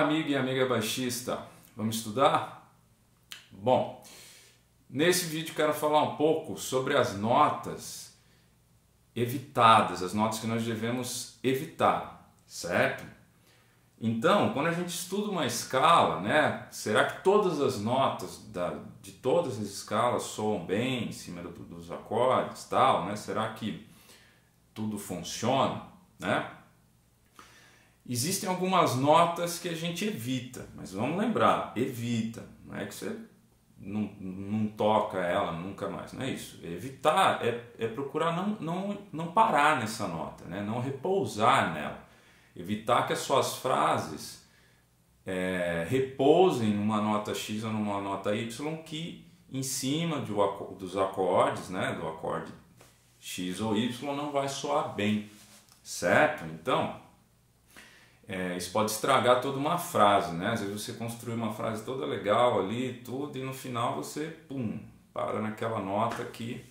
Olá, amigo e amiga baixista. Vamos estudar? Bom, nesse vídeo quero falar um pouco sobre as notas evitadas, as notas que nós devemos evitar, certo? Então, quando a gente estuda uma escala, né, será que todas as notas da, de todas as escalas soam bem em cima do, dos acordes, tal, né? Será que tudo funciona, né? Existem algumas notas que a gente evita, mas vamos lembrar, evita, não é que você não, não toca ela nunca mais, não é isso. Evitar é, é procurar não, não, não parar nessa nota, né? não repousar nela. Evitar que as suas frases é, repousem numa nota X ou numa nota Y que em cima de, dos acordes, né, do acorde X ou Y, não vai soar bem, certo? Então, é, isso pode estragar toda uma frase, né? Às vezes você construi uma frase toda legal ali, tudo, e no final você, pum, para naquela nota que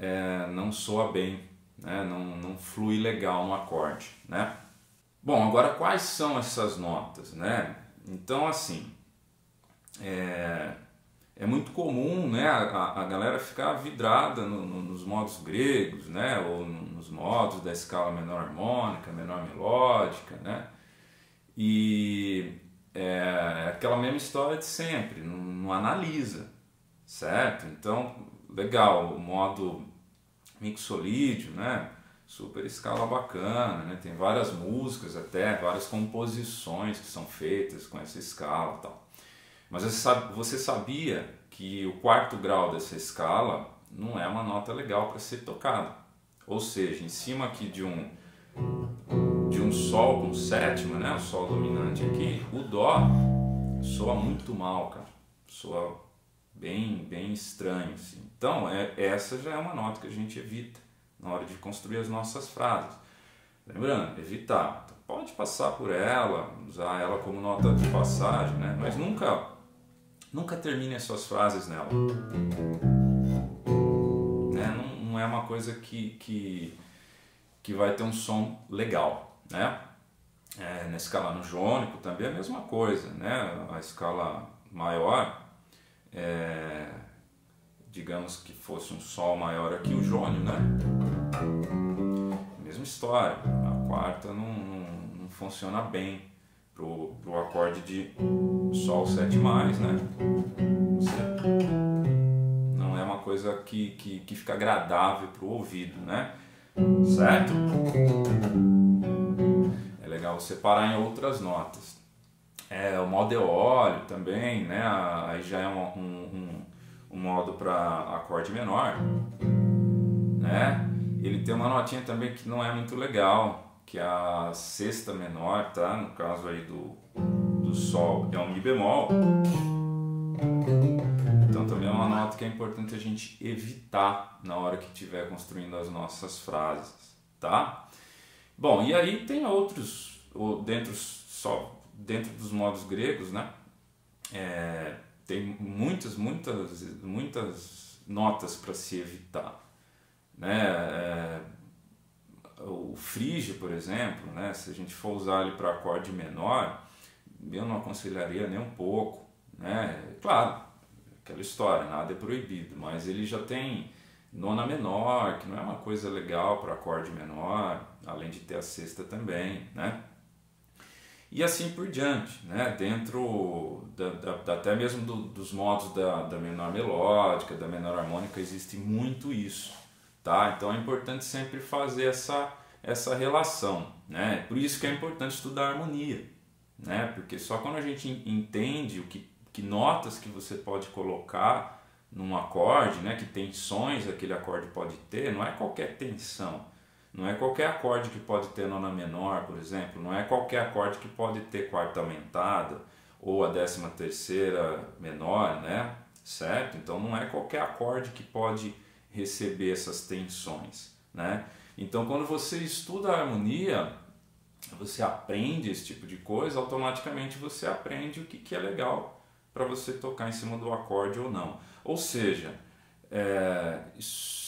é, não soa bem, né? não, não flui legal no acorde, né? Bom, agora quais são essas notas, né? Então, assim, é, é muito comum né, a, a galera ficar vidrada no, no, nos modos gregos, né, ou nos modos da escala menor harmônica, menor melódica, né, e é aquela mesma história de sempre, não, não analisa, certo? Então, legal, o modo mixolídio, né, super escala bacana, né, tem várias músicas até, várias composições que são feitas com essa escala e tal. Mas você sabia que o quarto grau dessa escala não é uma nota legal para ser tocada. Ou seja, em cima aqui de um de um sol com sétima, né, o sol dominante aqui, o dó soa muito mal, cara. Soa bem bem estranho assim. Então, é, essa já é uma nota que a gente evita na hora de construir as nossas frases. Lembrando, evitar. Pode passar por ela, usar ela como nota de passagem, né? Mas nunca Nunca termine as suas frases nela. Né? Não, não, é uma coisa que, que, que vai ter um som legal. Né? É, na escala no jônico também é a mesma coisa. Né? A escala maior, é, digamos que fosse um sol maior aqui, o jônio, né? Mesma história. A quarta não, não, não funciona bem pro, pro acorde de Sol 7, né? Não é uma coisa que, que, que fica agradável pro ouvido, né? Certo? É legal você parar em outras notas. É, o modo eólio também, né? Aí já é um, um, um modo para acorde menor, né? Ele tem uma notinha também que não é muito legal, que a sexta menor, tá? No caso aí do, do Sol é um Mi bemol. Então também é uma nota que é importante a gente evitar na hora que estiver construindo as nossas frases, tá? Bom, e aí tem outros, dentro, só, dentro dos modos gregos, né? É, tem muitas, muitas, muitas notas para se evitar, né? É, frígio, por exemplo, né, se a gente for usar ele para acorde menor, eu não aconselharia nem um pouco. Né? Claro, aquela história, nada é proibido, mas ele já tem nona menor, que não é uma coisa legal para acorde menor, além de ter a sexta também, né? E assim por diante, né? Dentro da, da, até mesmo do, dos modos da, da menor melódica, da menor harmônica, existe muito isso tá? Então é importante sempre fazer essa, essa relação, né? Por isso que é importante estudar harmonia, né? Porque só quando a gente entende o que, que notas que você pode colocar num acorde, né? Que tensões aquele acorde pode ter, não é qualquer tensão, não é qualquer acorde que pode ter nona menor, por exemplo, não é qualquer acorde que pode ter quarta aumentada ou a décima terceira menor, né? Certo? Então não é qualquer acorde que pode receber essas tensões, né? Então, quando você estuda a harmonia, você aprende esse tipo de coisa, automaticamente você aprende o que, que é legal para você tocar em cima do acorde ou não. Ou seja, é,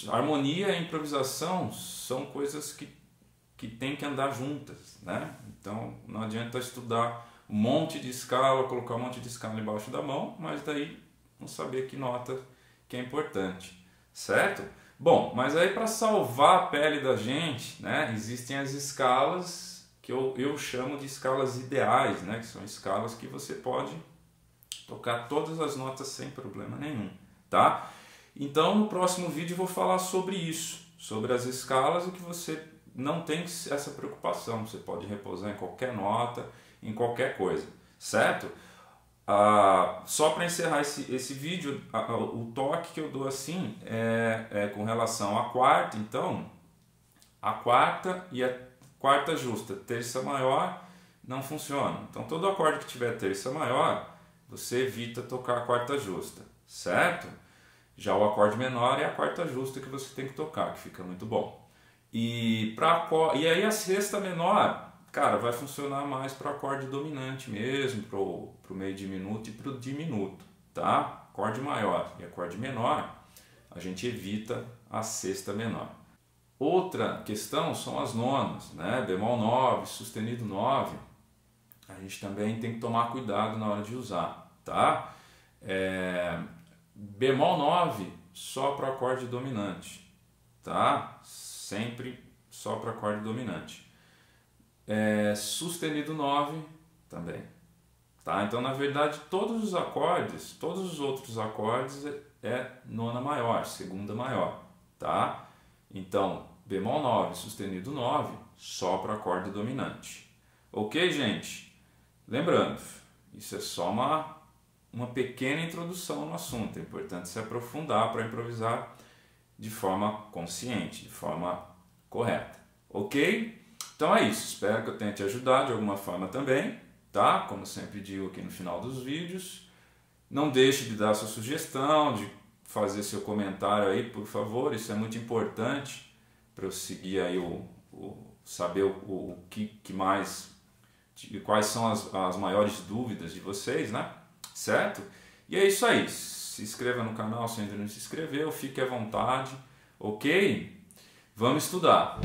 harmonia e improvisação são coisas que, que tem que andar juntas, né? Então não adianta estudar um monte de escala, colocar um monte de escala embaixo da mão, mas daí não saber que nota que é importante, certo? Bom, mas aí para salvar a pele da gente, né, existem as escalas que eu, eu chamo de escalas ideais, né, que são escalas que você pode tocar todas as notas sem problema nenhum, tá? Então no próximo vídeo eu vou falar sobre isso, sobre as escalas e que você não tem essa preocupação, você pode repousar em qualquer nota, em qualquer coisa, certo? Ah, só para encerrar esse, esse vídeo, o toque que eu dou assim é, é, com relação à quarta, então, a quarta e a quarta justa, terça maior, não funciona. Então, todo acorde que tiver terça maior, você evita tocar a quarta justa, certo? Já o acorde menor é a quarta justa que você tem que tocar, que fica muito bom. E, pra, e aí a sexta menor, cara, vai funcionar mais para acorde dominante mesmo, para o meio diminuto e para o diminuto, tá? Acorde maior e acorde menor, a gente evita a sexta menor. Outra questão são as nonas, né? Bemol 9, sustenido 9, a gente também tem que tomar cuidado na hora de usar, tá? É, bemol 9 só para acorde dominante, tá? Sempre só para acorde dominante. É, sustenido 9 também. Tá? Então, na verdade, todos os acordes, todos os outros acordes é, é nona maior, segunda maior. Tá? Então, bemol 9, sustenido 9, só para acorde dominante. Ok, gente? Lembrando, isso é só uma, uma pequena introdução no assunto. É importante se aprofundar para improvisar de forma consciente, de forma correta. Ok? Então é isso, espero que eu tenha te ajudado de alguma forma também, tá? Como sempre digo aqui no final dos vídeos. Não deixe de dar sua sugestão, de fazer seu comentário aí, por favor, isso é muito importante para eu seguir aí o, o saber o, o que, que mais, de, quais são as, as maiores dúvidas de vocês, né? Certo? E é isso aí. Se inscreva no canal se ainda não se inscreveu, fique à vontade, ok? Vamos estudar!